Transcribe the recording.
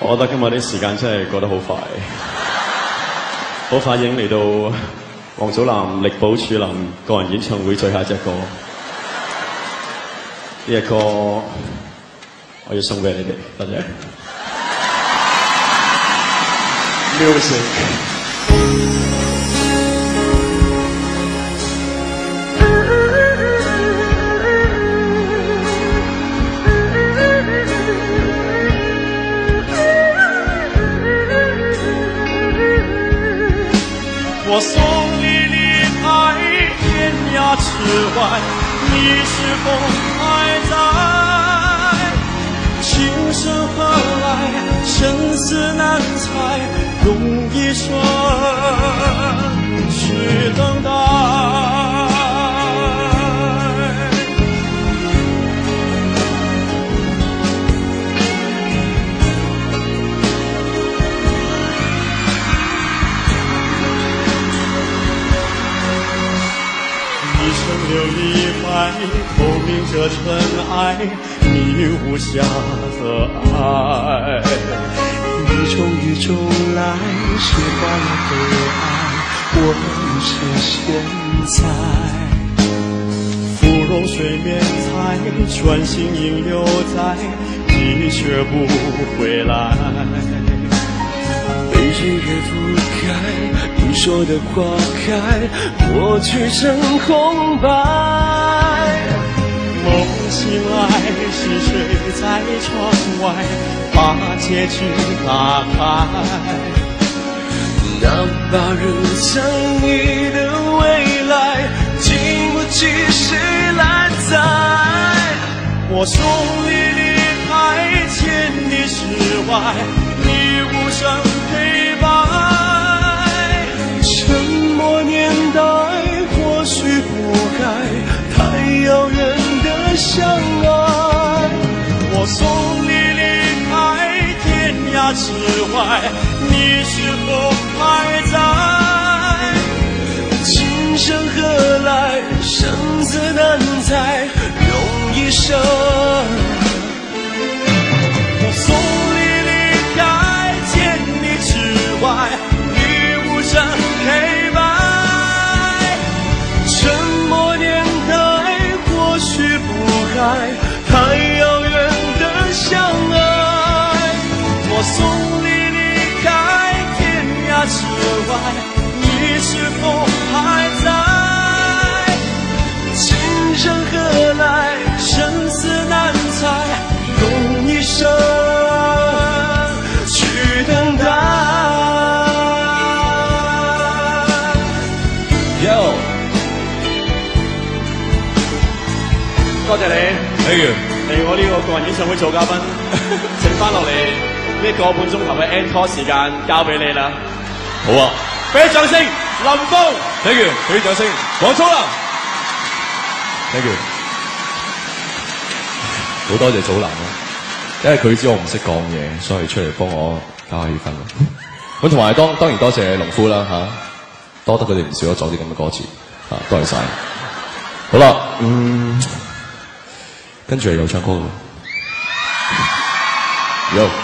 我觉得今日啲时间真系过得好快，好快已經嚟到王祖蓝力保树林个人演唱会最一只歌，呢個我要送俾你哋，多谢。我送你离开天涯之外，你是否还在？情深何来？生死难猜。留一怀，透明着尘埃，迷雾下的爱。你从雨中来，释怀了悲哀，我是现在。芙蓉水面彩，转行影犹在，你却不回来。被岁月覆盖。说的花开，过去成空白。梦醒来，是谁在窗外把结局打开？那道如像你的未来，经不起谁来猜。我送你离开千里之外，你无声。之外，你是否还在？是否在？生生何死猜，用 Yo，多谢你，李源嚟我呢个个人演唱会做嘉宾。剩 翻落嚟呢个半钟头嘅 end c 时间交俾你啦。好啊，俾掌声。林峰，thank you，举掌声，黄祖林，thank you，好多谢祖林咯，因为佢知我唔识讲嘢，所以出嚟帮我加下气氛咁同埋当当然多谢农夫啦吓，多得佢哋唔少咗咗啲咁嘅歌词，吓，多谢晒。好啦，嗯，跟住又唱歌咯，又。